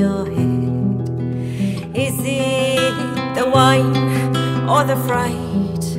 your head? Is it the wine or the fright?